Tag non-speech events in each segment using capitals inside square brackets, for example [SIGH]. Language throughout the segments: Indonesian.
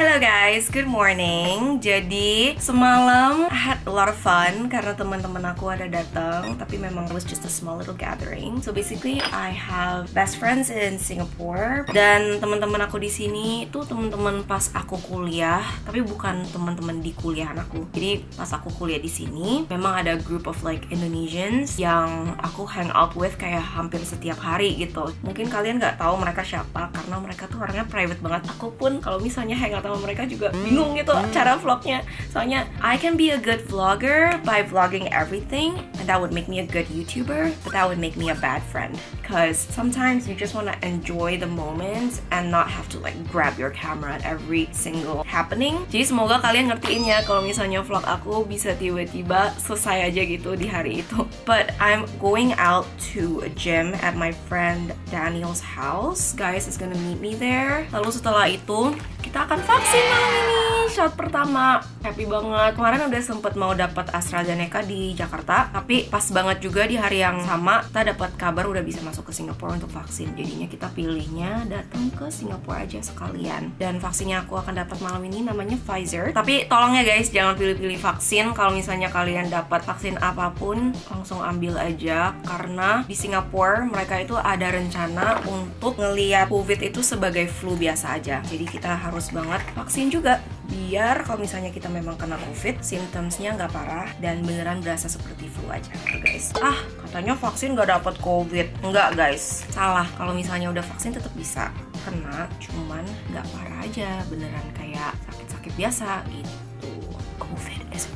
Hello guys, good morning. Jadi semalam had a lot of fun karena teman-teman aku ada datang, tapi memang it was just a small little gathering. So basically I have best friends in Singapore dan teman-teman aku di sini tuh teman-teman pas aku kuliah, tapi bukan teman-teman di kuliahan aku. Jadi pas aku kuliah di sini, memang ada group of like Indonesians yang aku hang out with kayak hampir setiap hari gitu. Mungkin kalian nggak tahu mereka siapa karena mereka tuh orangnya private banget. Aku pun kalau misalnya hang out sama mereka juga bingung gitu cara vlognya soalnya I can be a good vlogger by vlogging everything and that would make me a good YouTuber but that would make me a bad friend. Because sometimes you just want to enjoy the moments and not have to like grab your camera at every single happening. Jadi semoga kalian ngertiin ya kalau misalnya vlog aku bisa tiba-tiba selesai aja gitu di hari itu. But I'm going out to a gym at my friend Daniel's house. Guys is gonna meet me there. Lalu setelah itu kita akan vaksin malam ini. Shot pertama happy banget. Kemarin udah sempet mau dapat AstraZeneca di Jakarta tapi pas banget juga di hari yang sama kita dapat kabar udah bisa masuk ke Singapura untuk vaksin. Jadinya kita pilihnya datang ke Singapura aja sekalian. Dan vaksinnya aku akan dapat malam ini namanya Pfizer. Tapi tolong ya guys jangan pilih-pilih vaksin. Kalau misalnya kalian dapat vaksin apa pun langsung ambil aja. Karena di Singapura mereka itu ada rencana untuk ngeliat COVID itu sebagai flu biasa aja. Jadi kita harus banget. Vaksin juga. Biar kalau misalnya kita memang kena covid symptomsnya nggak parah dan beneran berasa seperti flu aja guys. Ah katanya vaksin nggak dapat covid. Nggak guys. Salah. Kalau misalnya udah vaksin tetap bisa kena. Cuman nggak parah aja. Beneran kayak sakit-sakit biasa gitu. Covid is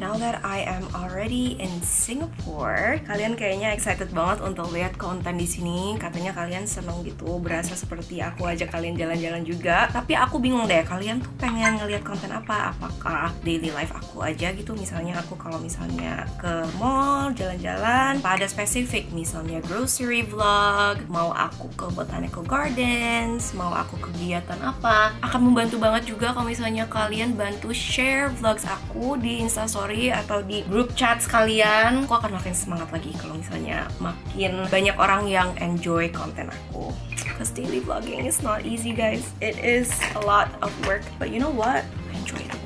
Now that I am already in Singapore, kalian kayaknya excited banget untuk lihat konten di sini. Katanya kalian seneng gitu, berasa seperti aku aja kalian jalan-jalan juga. Tapi aku bingung deh, kalian tuh pengen ngelihat konten apa? Apakah daily life aku aja gitu? Misalnya aku kalau misalnya ke mall, jalan-jalan, pada spesifik, misalnya grocery vlog, mau aku ke botanical gardens, mau aku kegiatan apa? Akan membantu banget juga kalau misalnya kalian bantu share vlogs aku di Instastory atau di grup chat sekalian aku akan makin semangat lagi kalau misalnya makin banyak orang yang enjoy konten aku. Because daily vlogging is not easy guys. It is a lot of work but you know what? I enjoy the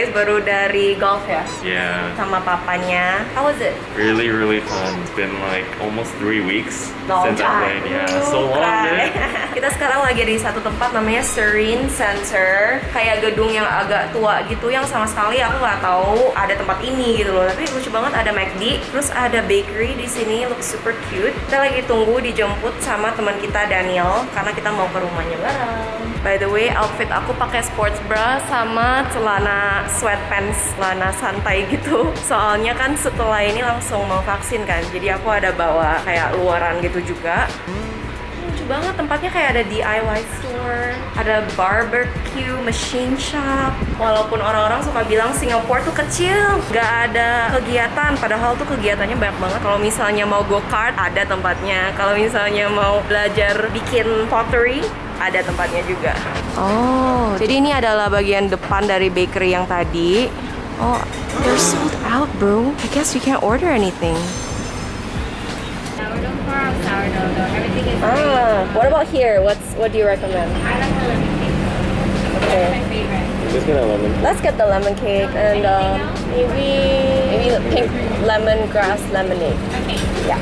guys baru dari golf ya Yeah, sama papanya how was it really, really fun. It's been like almost three weeks Long since I time. played. Yeah, so long, Right. [LAUGHS] Kita sekarang lagi di satu tempat namanya Serene Center. Kayak gedung yang agak tua gitu yang sama sekali aku nggak tahu ada tempat ini gitu loh. Tapi lucu banget ada McD, terus ada bakery di sini looks super cute. Kita lagi tunggu dijemput sama teman kita Daniel karena kita mau ke rumahnya bareng. By the way, outfit aku pakai sports bra sama celana sweatpants, celana santai gitu. Soalnya kan setelah ini langsung mau vaksin kan. Jadi aku ada bawa kayak luaran gitu juga. Banget tempatnya kayak ada DIY store, ada barbecue machine shop. Walaupun orang-orang suka bilang Singapura tuh kecil, nggak ada kegiatan. Padahal tuh kegiatannya banyak banget. Kalau misalnya mau go kart, ada tempatnya. Kalau misalnya mau belajar bikin pottery, ada tempatnya juga. Oh, jadi ini adalah bagian depan dari bakery yang tadi. Oh, they're sold out, bro. I guess we can't order anything. Everything is Ah, what about here? What's what do you recommend? I like the lemon cake though. That's my favorite. Just get a lemon. Let's get the lemon cake and uh, maybe maybe the pink lemongrass lemonade. Okay. Yeah.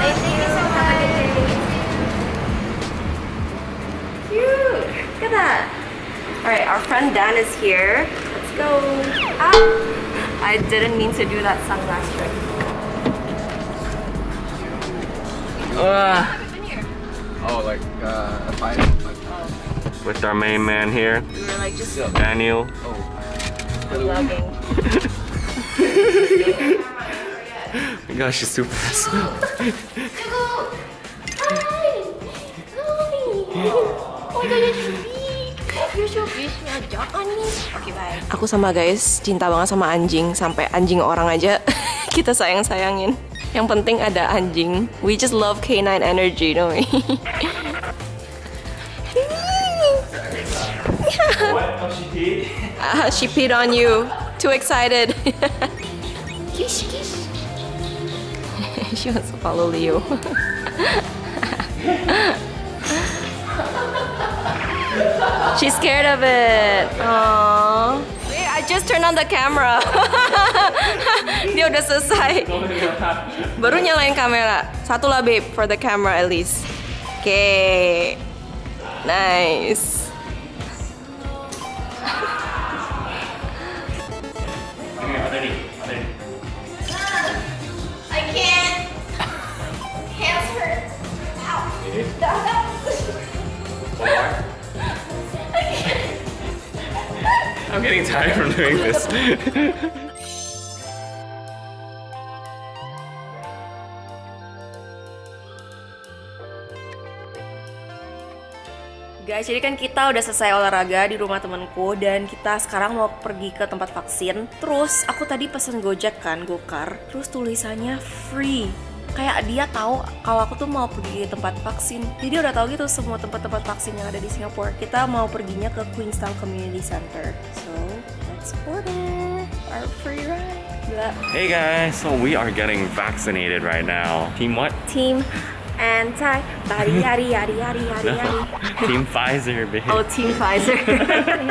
Thank you so much. Cute. Look at that. All right, our friend Dan is here. Let's go. Ah, I didn't mean to do that sunglass trick. Oh, like uh, five. With our main man here, We were like just Daniel. Oh. [LAUGHS] My gosh, she's too fast. Aku sama guys cinta banget sama anjing. Sampai anjing orang aja [LAUGHS] kita sayang sayangin. Yang penting ada anjing. We just love canine energy, don't we? what? Oh, she peed? Ah, she peed on you. Too excited. [LAUGHS] she wants to follow Leo. [LAUGHS] She's scared of it. Aww. Just turned on the camera. [LAUGHS] Dia udah selesai. Baru nyalain kamera. Satu lah babe for the camera at least. Oke. Nice. Getting tired from doing this. Guys, jadi kan kita udah selesai olahraga di rumah temanku dan kita sekarang mau pergi ke tempat vaksin. Terus aku tadi pesen Gojek kan, Gokar. Terus tulisannya free. Kayak dia tahu kalau aku tuh mau pergi ke tempat vaksin. Jadi udah tahu gitu semua tempat-tempat vaksin yang ada di Singapura. Kita mau perginya ke Queenstown Community Center. So, let's order our free ride. Gila. hey guys, so we are getting vaccinated right now. Team what? Team anti body [LAUGHS] yari yari yari yari yari. Team Pfizer, babe. Oh, Team Pfizer.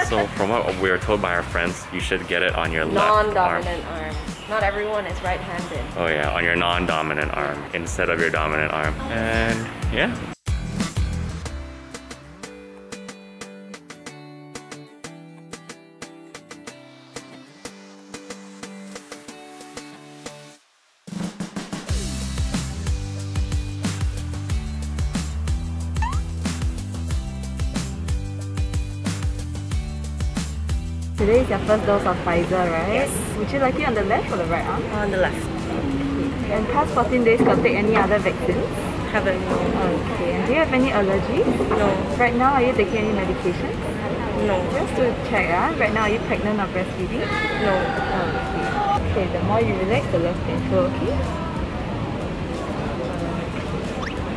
[LAUGHS] So from what we were told by our friends, you should get it on your left arm. Non-dominant arm. Not everyone is right-handed. Oh yeah, on your non-dominant arm instead of your dominant arm. And yeah. Today is your first dose of Pfizer, right? Yes. Would you like it on the left or the right arm? On the left. And past 14 days, got take any other vaccines? Haven't. Okay. And do you have any allergies? No. Right now, are you taking any medication? No. Just to check, ah, right now, are you pregnant or breastfeeding? No. Okay. Okay, the more you relax, the less painful, okay?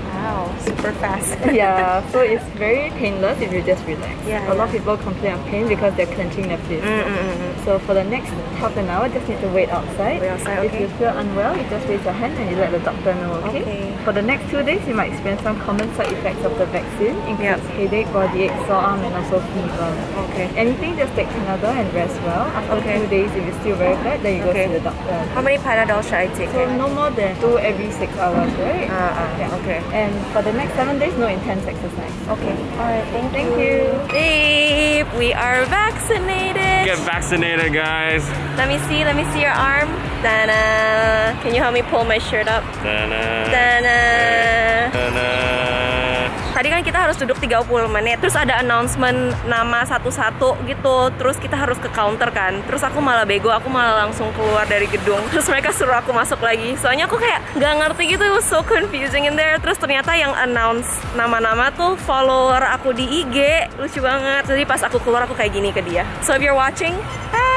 Wow. Super fast. [LAUGHS] yeah, so it's very painless if you just relax. Yeah, A lot of people complain of pain because they're clenching their fists. Mm-mm-mm. So for the next half an hour, just need to wait outside. Wait outside, If okay. you feel unwell, you just raise your hand and you let the doctor know, okay? Okay. For the next two days, you might experience some common side effects of the vaccine, includes Yep. headache, body ache, sore arm, and also fever. Okay. Anything, just take Panadol and rest well. After Okay. two days, if you're still very bad, then you Okay. go to the doctor. How many Panadol should I take? So no more than two every six hours, right? Uh, uh, Yeah. okay. And for the next seven days, no intense exercise. Okay. Alright, thank, Thank you. Babe, we are vaccinated. Get vaccinated, guys. Let me see, let me see your arm. Dana. Can you help me pull my shirt up? Dana. Dana. Dana. Tadi kan kita harus duduk 30 menit Terus ada announcement nama satu-satu gitu Terus kita harus ke counter kan. Terus aku malah bego, aku malah langsung keluar dari gedung [LAUGHS] Terus mereka suruh aku masuk lagi. Soalnya aku kayak gak ngerti gitu It was so confusing in there. Terus ternyata yang announce nama-nama tuh follower aku di IG Lucu banget. Jadi pas aku keluar aku kayak gini ke dia. So if you're watching, hi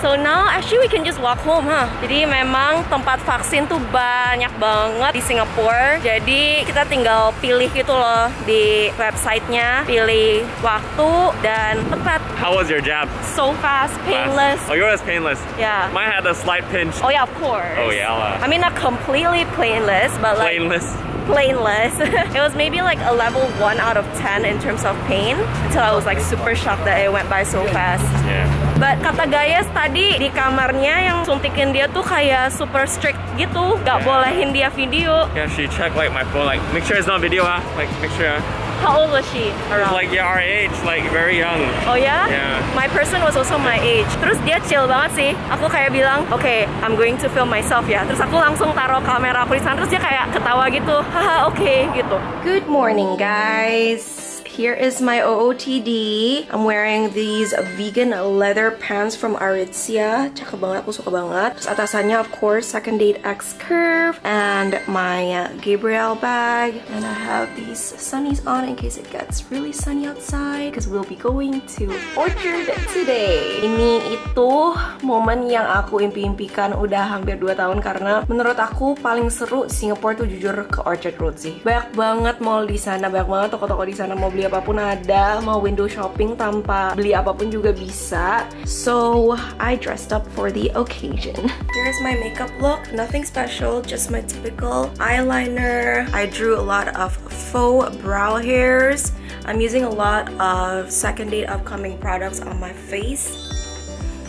So now actually we can just walk home huh Jadi memang tempat vaksin tuh banyak banget di Singapura Jadi kita tinggal pilih gitu loh di websitenya Pilih waktu dan tempat How was your jab? So fast, painless Oh, yours was painless. Yeah Mine had a slight pinch. Oh yeah, of course Oh, yeah, lah. I mean not completely painless But like Painless. Plainless. [LAUGHS] it was maybe like a level 1 out of 10 in terms of pain until I was like super shocked that it went by so fast. Yeah. But kata Gayes tadi di kamarnya yang suntikin dia tuh kayak super strict gitu, gak Yeah. bolehin dia video. Yeah, she checked like my phone, like make sure it's not video, ah. Like make sure. How old was she? Around. like yeah, our age, like very young. Oh ya? Yeah. My person was also my age. Terus dia chill banget sih. Aku kayak bilang, oke, I'm going to film myself ya. Terus aku langsung taruh kamera aku di sana. Terus dia kayak ketawa gitu. [LAUGHS] Haha, oke gitu. Good morning, guys. Here is my OOTD. I'm wearing these vegan leather pants from Aritzia. Cakep banget, aku suka banget. Terus atasannya, of course, Second Date X Curve. And my uh, Gabriel bag. And I have these sunnies on in case it gets really sunny outside. Because we'll be going to Orchard today. Ini itu momen yang aku impi-impikan udah hampir 2 tahun. Karena menurut aku paling seru Singapore tuh jujur ke Orchard Road sih. Banyak banget mall di sana, banyak banget toko-toko di sana mau beli apa pun ada, mau window shopping tanpa beli apa pun juga bisa. So I dressed up for the occasion. Here's my makeup look. Nothing special, just my typical eyeliner. I drew a lot of faux brow hairs. I'm using a lot of second date upcoming products on my face.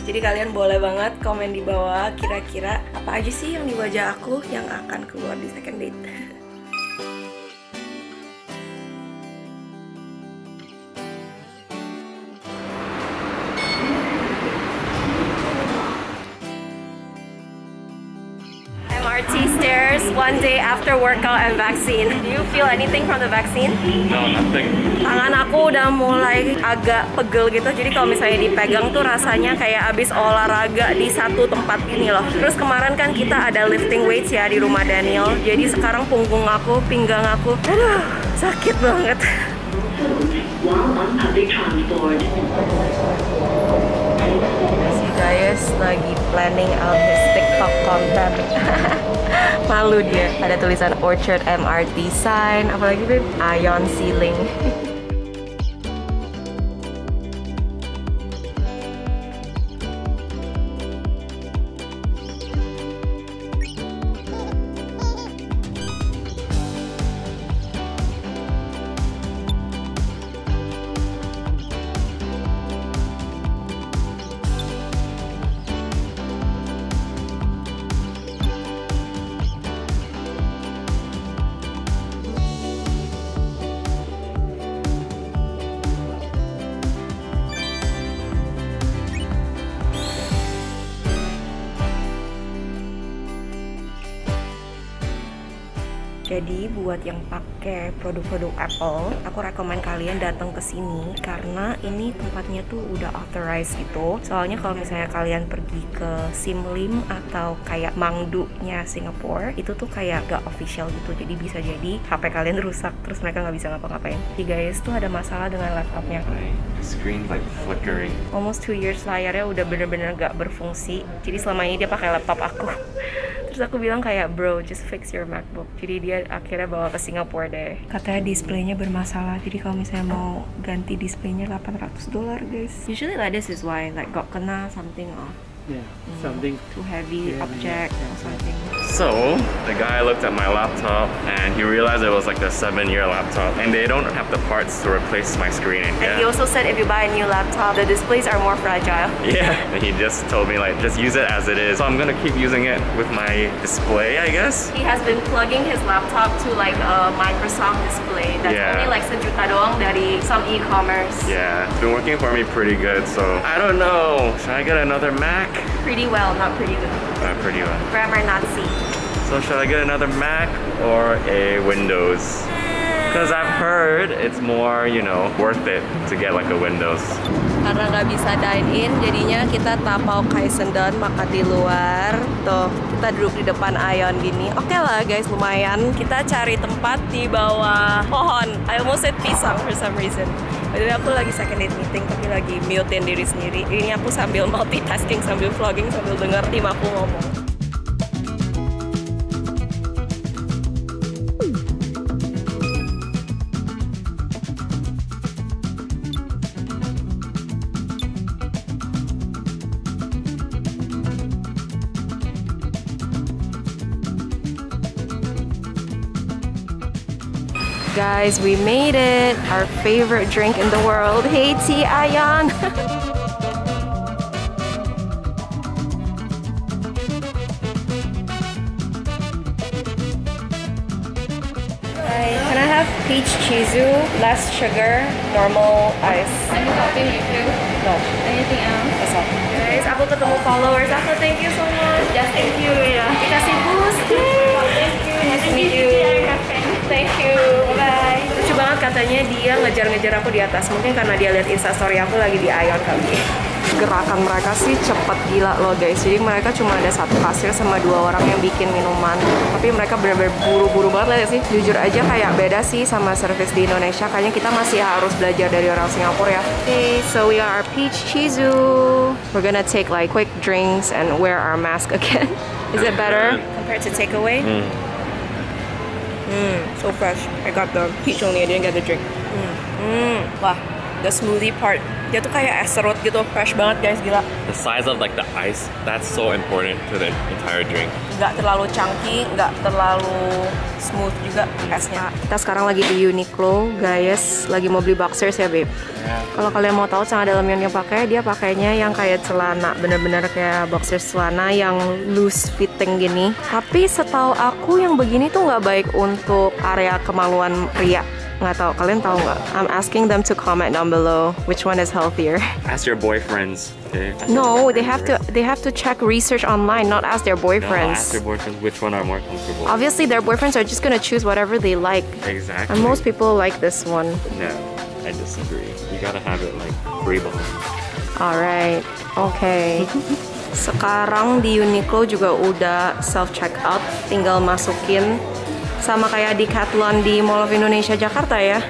Jadi kalian boleh banget komen di bawah kira-kira apa aja sih yang di wajah aku yang akan keluar di second date. One day after workout and vaccine. Do you feel anything from the vaccine? No, nothing. Tangan aku udah mulai agak pegel gitu. Jadi kalau misalnya dipegang tuh rasanya kayak abis olahraga di satu tempat ini loh. Terus kemarin kan kita ada lifting weights ya di rumah Daniel. Jadi sekarang punggung aku, pinggang aku, aduh sakit banget. Gayes lagi planning out his TikTok content. [LAUGHS] Malu dia. Ada tulisan Orchard MRT sign, apalagi babe? Ion ceiling. [LAUGHS] buat yang pakai produk-produk Apple, aku rekomen kalian datang ke sini karena ini tempatnya tuh udah authorized gitu. Soalnya kalau misalnya kalian pergi ke Simlim atau kayak Mangdu-nya Singapore, itu tuh kayak gak official gitu. Jadi bisa jadi HP kalian rusak terus mereka nggak bisa ngapa-ngapain. Jadi guys tuh ada masalah dengan laptopnya. My screen's like flickering. Almost two years layarnya udah bener-bener gak berfungsi. Jadi selama ini dia pakai laptop aku. [LAUGHS] Terus aku bilang kayak bro, just fix your MacBook. Jadi dia akhirnya bawa ke Singapura deh. Katanya displaynya bermasalah. Jadi kalau misalnya mau ganti displaynya 800 dolar guys. Usually like this is why like got kena something or Yeah, something. too heavy Yeah, object or something. So, the guy looked at my laptop and he realized it was like a seven year laptop and they don't have the parts to replace my screen. And he also said if you buy a new laptop, the displays are more fragile. [LAUGHS] Yeah, and he just told me like just use it as it is. So I'm gonna keep using it with my display, I guess. He has been plugging his laptop to like a Microsoft display that's Yeah. only like sejuta doang dari some e-commerce. Yeah, it's been working for me pretty good. So I don't know. Should I get another Mac? Pretty well, not pretty good. Uh, pretty well. Grammar Nazi. So should I get another Mac or a Windows? Because I've heard it's more, you know, worth it to get like a Windows. Karena nggak bisa dine in, jadinya kita tapau Kaisendon makan di luar. Tuh, kita duduk di depan Ion gini. Oke lah guys, lumayan. Kita cari tempat di bawah pohon. I almost said pisang for some reason. Jadi aku lagi second date meeting tapi lagi mutein diri sendiri. Ini aku sambil multitasking, sambil vlogging, sambil denger tim aku ngomong. Guys, we made it! Our favorite drink in the world. Hey, T. Ayan! Hi, can I have peach chizu, less sugar, normal ice? Any topping you feel? No, Anything else? that's all. Guys, aku ketemu followers aku. Thank you so much. Just thank you ya. Dikasih boost. Thank you. Nice to meet you. Thank you. Bye. Lucu banget katanya dia ngejar-ngejar aku di atas. Mungkin karena dia lihat instastory aku lagi di Ion kali. Gerakan mereka sih cepet gila loh guys. Jadi mereka cuma ada satu kasir sama dua orang yang bikin minuman. Tapi mereka bener-bener buru-buru banget lihat sih. Jujur aja kayak beda sih sama service di Indonesia. Kayaknya kita masih harus belajar dari orang Singapura ya. Okay, so we are peach chizu. We're gonna take like quick drinks and wear our mask again. [LAUGHS] Is it better compared to takeaway? Mm, so fresh. I got the peach only. I didn't get the drink. Mm. Hmm, wah, the smoothie part. Dia tuh kayak es serut gitu, fresh banget guys, gila. The size of like the ice, that's so important to the entire drink. Nggak terlalu chunky, nggak terlalu smooth juga esnya. Kita sekarang lagi di Uniqlo, guys. Lagi mau beli boxers ya, babe. Kalau kalian mau tahu celana dalam yang dia pakai, dia pakainya yang kayak celana, bener-bener kayak boxers celana yang loose fitting gini. Tapi setahu aku yang begini tuh nggak baik untuk area kemaluan pria. Nggak tahu, kalian tahu nggak? I'm asking them to comment down below which one is healthier. [LAUGHS] Ask your boyfriends, okay? Ask No, they have to they have to check research online, not ask their boyfriends. No, ask your boyfriends which one are more comfortable. Obviously, their boyfriends are just gonna choose whatever they like. Exactly. And most people like this one. No, I disagree. You gotta have it like free ball. Alright, okay. [LAUGHS] Sekarang di Uniqlo juga udah self checkout, tinggal masukin sama kayak di Decathlon di Mall of Indonesia Jakarta ya.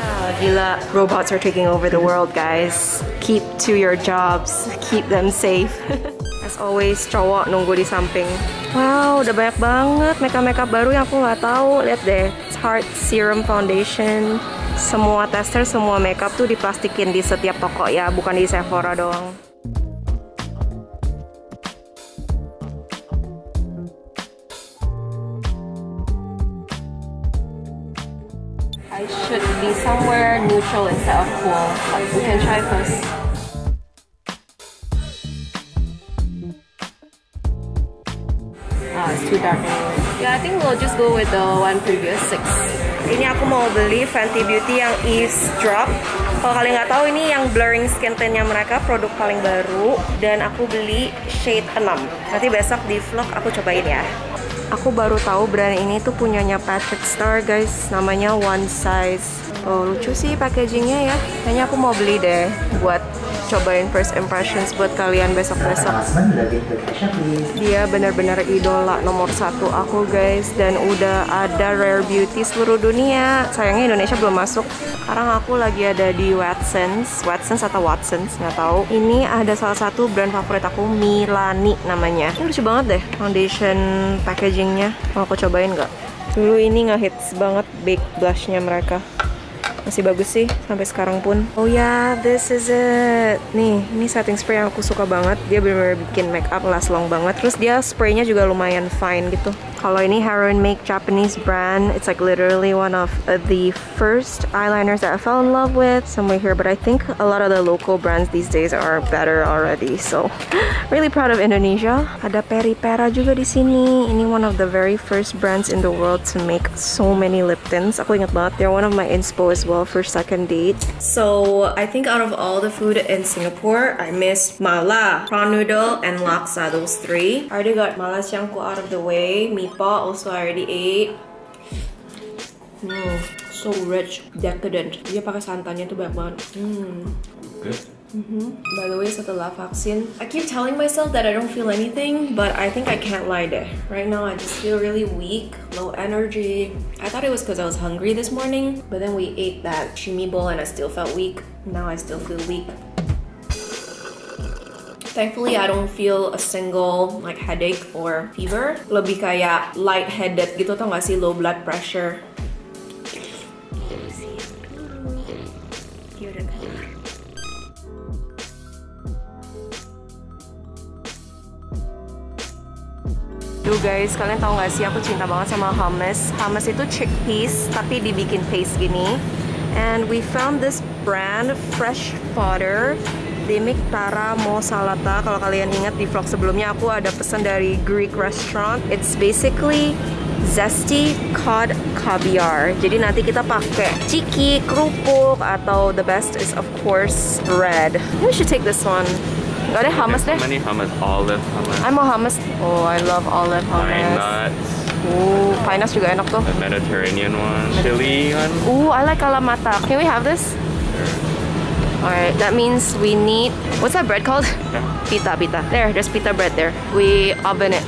Ah, Gila, robots are taking over the world, guys. Keep to your jobs, keep them safe. [LAUGHS] As always, cowok nunggu di samping. Wow, udah banyak banget makeup-makeup baru yang aku nggak tahu. Lihat deh, Tarte Serum Foundation. Semua tester, semua makeup tuh diplastikin di setiap toko ya, bukan di Sephora doang. Somewhere neutral instead of cool. But we can try first. Ah, it's too dark anyway. Yeah, I think we'll just go with the one previous six. Ini aku mau beli Fenty Beauty yang Ease Drop. Kalau kalian nggak tahu ini yang blurring skin tintnya mereka produk paling baru dan aku beli shade 6. Nanti besok di vlog aku cobain ya. Aku baru tahu brand ini tuh punyanya Patrick Star guys, namanya One Size. Oh lucu sih packagingnya ya. Kayaknya aku mau beli deh buat cobain first impressions buat kalian besok-besok. Dia benar-benar idola nomor satu aku guys dan udah ada rare beauty seluruh dunia. Sayangnya Indonesia belum masuk. Sekarang aku lagi ada di Watsons, Watsons atau Watsons nggak tahu. Ini ada salah satu brand favorit aku Milani namanya. Ini lucu banget deh foundation packagingnya. Mau aku cobain nggak? Dulu ini ngehits banget big blushnya mereka masih bagus sih sampai sekarang pun. Oh ya, this is it. Nih, ini setting spray yang aku suka banget. Dia benar-benar bikin make up last long banget. Terus dia spraynya juga lumayan fine gitu. Kalau ini Heroin Make Japanese brand, it's like literally one of uh, the first eyeliners that I fell in love with somewhere here. But I think a lot of the local brands these days are better already. So [LAUGHS] really proud of Indonesia. Ada Peri Pera juga di sini. Ini one of the very first brands in the world to make so many lip tints. Aku ingat banget, they're one of my inspo as well for second date. So I think out of all the food in Singapore, I missed mala, prawn noodle, and laksa. Those three. I already got mala siangku out of the way. Mipa also I already ate. Hmm, so rich, decadent. Dia pakai santannya tuh banyak banget. Hmm. Good. By the way, setelah vaksin, I keep telling myself that I don't feel anything, but I think I can't lie deh. Right now, I just feel really weak, low energy. I thought it was because I was hungry this morning, but then we ate that shimi bowl and I still felt weak. Now I still feel weak. Thankfully, I don't feel a single like headache or fever. Lebih kayak lightheaded gitu tau gak sih, low blood pressure. Keluar. Duh guys, kalian tahu nggak sih aku cinta banget sama hummus. Hummus itu chickpeas tapi dibikin paste gini. And we found this brand Fresh Fodder Demik Tara Mo Salata. Kalau kalian ingat di vlog sebelumnya aku ada pesan dari Greek restaurant. It's basically zesty cod caviar. Jadi nanti kita pakai ciki, kerupuk atau the best is of course bread. We should take this one. Gak ada hummus deh. Many hummus, olive hummus, I'm a hummus. Oh, I love olive pine hummus. nuts, Oh, pine nuts juga enak tuh. the Mediterranean one, chili one. Ooh, I like kalamata. Can we have this? Alright, that means we need what's that bread called? Pita, pita. There, there's pita bread there. We oven it.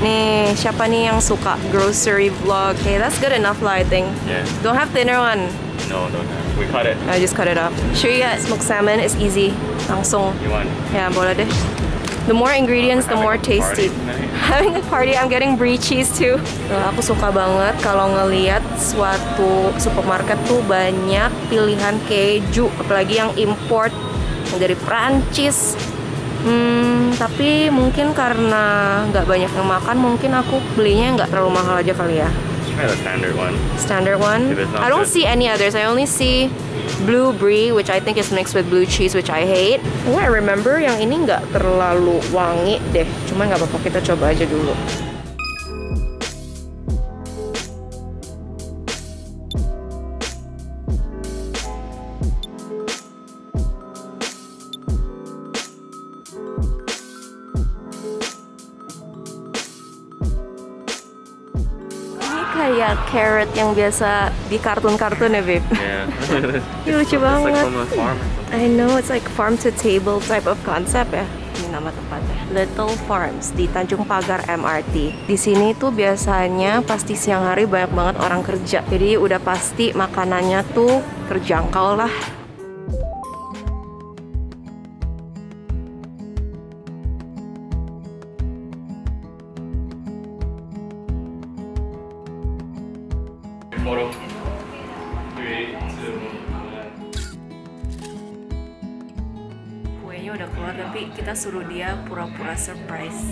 Nih, siapa nih yang suka grocery vlog? Okay, that's good enough lah, I think. Yeah. Don't have thinner one. No, don't have. We cut it. I just cut it up. Sure you got smoked salmon? It's easy. Langsung. You want? Ya, boleh deh. The more ingredients, the more tasty. [LAUGHS] Having a party, I'm getting brie cheese too. Nah, aku suka banget kalau ngeliat suatu supermarket tuh banyak pilihan keju, apalagi yang import yang dari Prancis. Hmm, tapi mungkin karena nggak banyak yang makan, mungkin aku belinya nggak terlalu mahal aja kali ya. Try the standard one. Standard one. If it's not I don't good. see any others. I only see blue brie, which I think is mixed with blue cheese, which I hate. Oh, I remember yang ini nggak terlalu wangi deh. Cuma nggak apa-apa, kita coba aja dulu. Kayak carrot yang biasa di kartun-kartun ya, Beb. Yeah. Ini lucu It's like banget. from a farm. I know it's like farm to table type of concept ya. Ini nama tempatnya. Little Farms di Tanjung Pagar MRT. Di sini tuh biasanya pasti siang hari banyak banget orang kerja. Jadi udah pasti makanannya tuh terjangkau lah. Three, two, Kuenya udah keluar tapi kita suruh dia pura-pura surprise.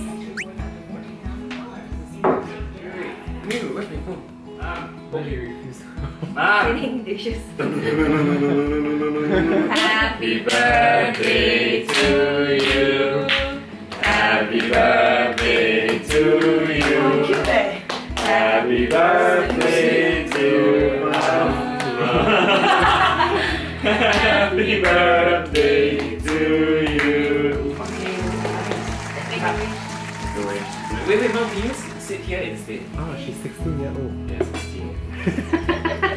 Cleaning [LAUGHS] dishes. Happy birthday to you. Happy birthday to you. Happy birthday to Happy birthday to you. Wait, wait, mom, can you sit here instead? Oh, she's 16 years old. Yes, 16.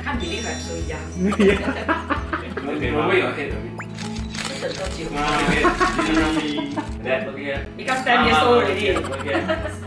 Can't believe I'm so young. [LAUGHS] Okay, lower your head a bit. Smile, ah, okay. Dad, look here. Because 10 years old already. Look here.